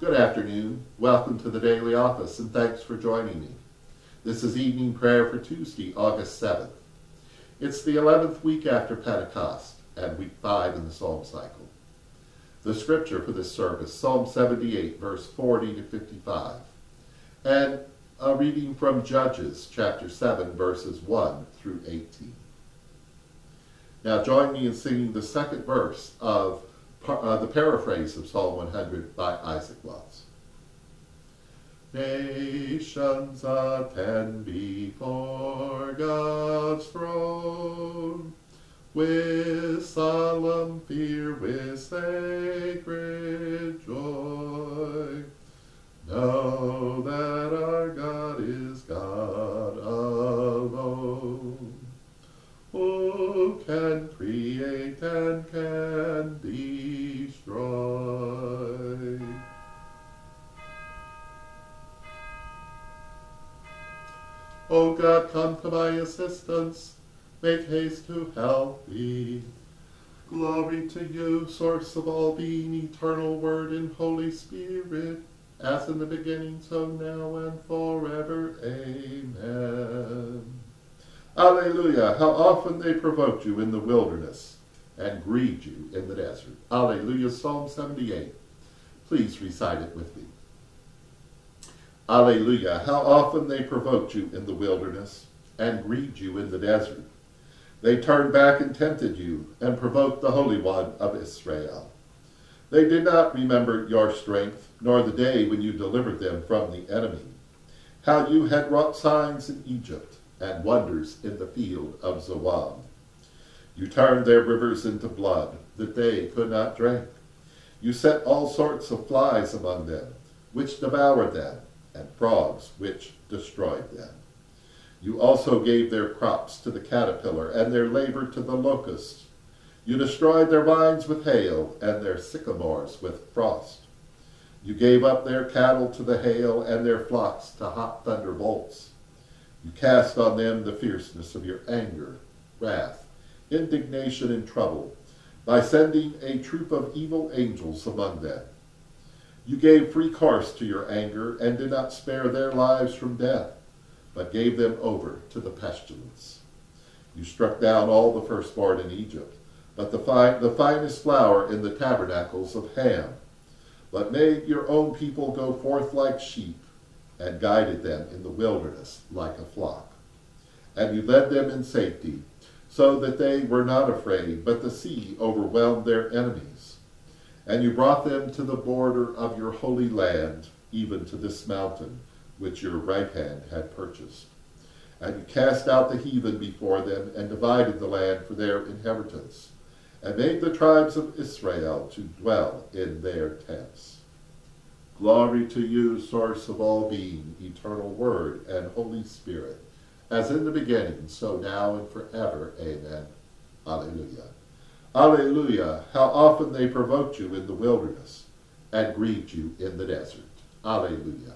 Good afternoon. Welcome to the Daily Office, and thanks for joining me. This is evening prayer for Tuesday, August 7th. It's the 11th week after Pentecost and week 5 in the Psalm cycle. The scripture for this service, Psalm 78, verse 40 to 55, and a reading from Judges, chapter 7, verses 1 through 18. Now join me in singing the second verse of uh, the paraphrase of Psalm 100 by Isaac Watts. Nations attend before God's throne with solemn fear, with sacred joy. O God, come to my assistance. Make haste to help me. Glory to you, source of all being, eternal Word and Holy Spirit as in the beginning, so now and forever. Amen. Alleluia. How often they provoked you in the wilderness and grieved you in the desert. Alleluia. Psalm 78. Please recite it with me. Alleluia. How often they provoked you in the wilderness and grieved you in the desert. They turned back and tempted you and provoked the Holy One of Israel. They did not remember your strength, nor the day when you delivered them from the enemy, how you had wrought signs in Egypt and wonders in the field of Zoan. You turned their rivers into blood, that they could not drink. You set all sorts of flies among them, which devoured them, and frogs, which destroyed them. You also gave their crops to the caterpillar, and their labor to the locust, you destroyed their vines with hail, and their sycamores with frost. You gave up their cattle to the hail, and their flocks to hot thunderbolts. You cast on them the fierceness of your anger, wrath, indignation, and trouble, by sending a troop of evil angels among them. You gave free course to your anger, and did not spare their lives from death, but gave them over to the pestilence. You struck down all the firstborn in Egypt, but the, fine, the finest flour in the tabernacles of Ham, but made your own people go forth like sheep, and guided them in the wilderness like a flock. And you led them in safety, so that they were not afraid, but the sea overwhelmed their enemies. And you brought them to the border of your holy land, even to this mountain, which your right hand had purchased. And you cast out the heathen before them, and divided the land for their inheritance and made the tribes of Israel to dwell in their tents. Glory to you, source of all being, eternal Word and Holy Spirit, as in the beginning, so now and forever. Amen. Alleluia. Alleluia. How often they provoked you in the wilderness and grieved you in the desert. Alleluia.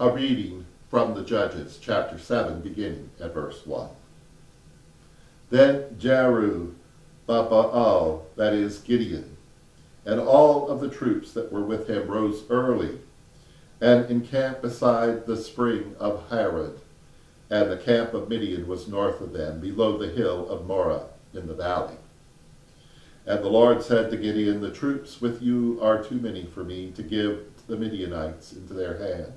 A reading from the Judges, chapter 7, beginning at verse 1. Then Jeru, Babaal, that is Gideon, and all of the troops that were with him rose early and encamped beside the spring of Harod, and the camp of Midian was north of them, below the hill of Moreh in the valley. And the Lord said to Gideon, The troops with you are too many for me to give the Midianites into their hand.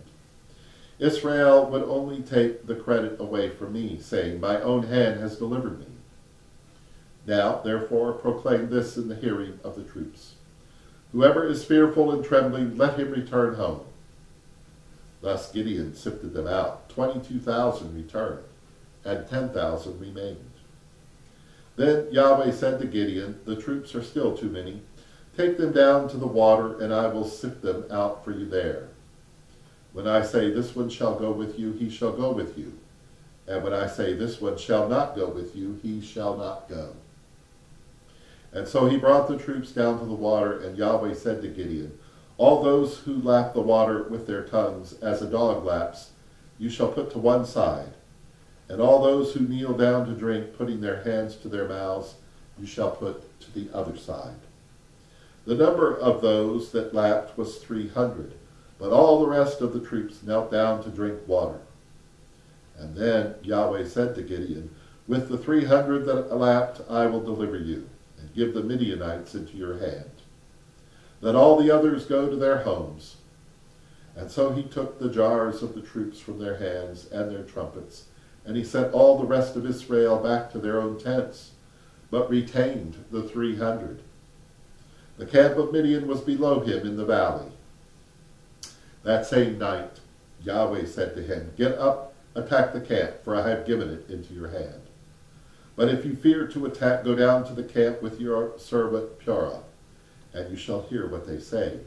Israel would only take the credit away from me, saying, My own hand has delivered me. Now, therefore, proclaim this in the hearing of the troops. Whoever is fearful and trembling, let him return home. Thus Gideon sifted them out. Twenty-two thousand returned, and ten thousand remained. Then Yahweh said to Gideon, The troops are still too many. Take them down to the water, and I will sift them out for you there. When I say, This one shall go with you, he shall go with you. And when I say, This one shall not go with you, he shall not go. And so he brought the troops down to the water, and Yahweh said to Gideon, All those who lap the water with their tongues, as a dog laps, you shall put to one side, And all those who kneel down to drink, putting their hands to their mouths, you shall put to the other side. The number of those that lapped was three hundred, but all the rest of the troops knelt down to drink water. And then Yahweh said to Gideon, With the three hundred that lapped I will deliver you, and give the Midianites into your hand. Let all the others go to their homes. And so he took the jars of the troops from their hands and their trumpets, and he sent all the rest of Israel back to their own tents, but retained the three hundred. The camp of Midian was below him in the valley. That same night, Yahweh said to him, Get up, attack the camp, for I have given it into your hand. But if you fear to attack, go down to the camp with your servant Purah, and you shall hear what they say.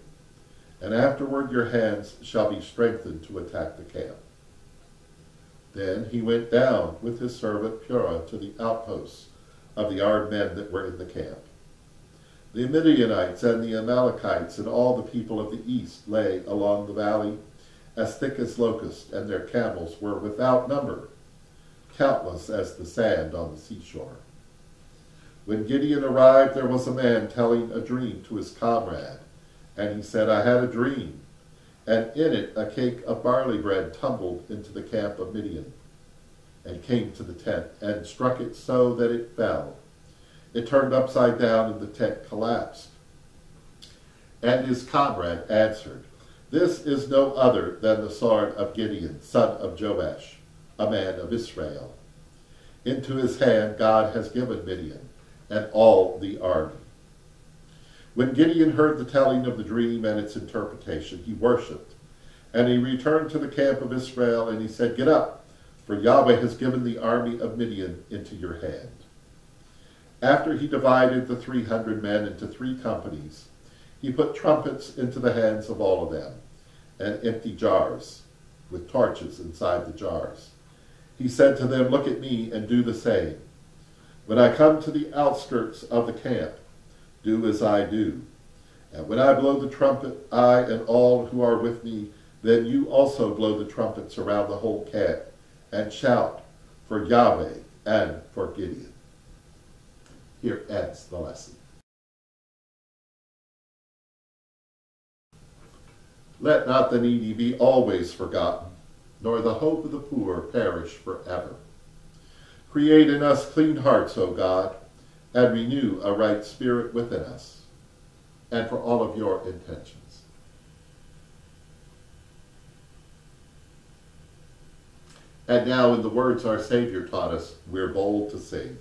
And afterward your hands shall be strengthened to attack the camp. Then he went down with his servant Purah to the outposts of the armed men that were in the camp. The Midianites and the Amalekites and all the people of the east lay along the valley as thick as locusts, and their camels were without number, countless as the sand on the seashore. When Gideon arrived, there was a man telling a dream to his comrade, and he said, I had a dream, and in it a cake of barley bread tumbled into the camp of Midian, and came to the tent, and struck it so that it fell. It turned upside down, and the tent collapsed. And his comrade answered, This is no other than the sword of Gideon, son of Joash, a man of Israel. Into his hand God has given Midian and all the army. When Gideon heard the telling of the dream and its interpretation, he worshipped. And he returned to the camp of Israel, and he said, Get up, for Yahweh has given the army of Midian into your hand. After he divided the three hundred men into three companies, he put trumpets into the hands of all of them, and empty jars, with torches inside the jars. He said to them, Look at me and do the same. When I come to the outskirts of the camp, do as I do. And when I blow the trumpet, I and all who are with me, then you also blow the trumpets around the whole camp, and shout for Yahweh and for Gideon. Here ends the lesson. Let not the needy be always forgotten, nor the hope of the poor perish forever. Create in us clean hearts, O God, and renew a right spirit within us, and for all of your intentions. And now, in the words our Savior taught us, we're bold to sing.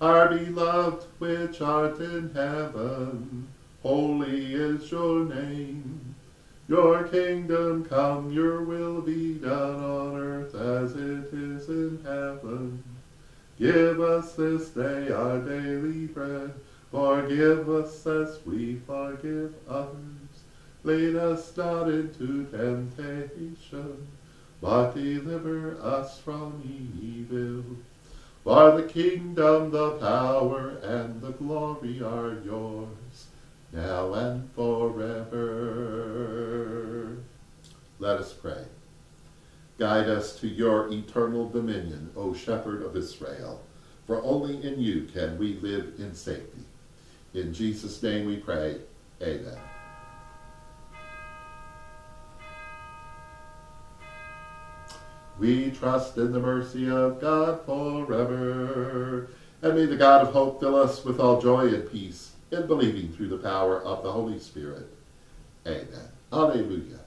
Our beloved which art in heaven, holy is your name. Your kingdom come, your will be done on earth as it is in heaven. Give us this day our daily bread. Forgive us as we forgive others. Lead us not into temptation, but deliver us from evil. For the kingdom, the power, and the glory are yours now and forever. Let us pray. Guide us to your eternal dominion, O Shepherd of Israel, for only in you can we live in safety. In Jesus' name we pray. Amen. We trust in the mercy of God forever. And may the God of hope fill us with all joy and peace in believing through the power of the Holy Spirit. Amen. Alleluia.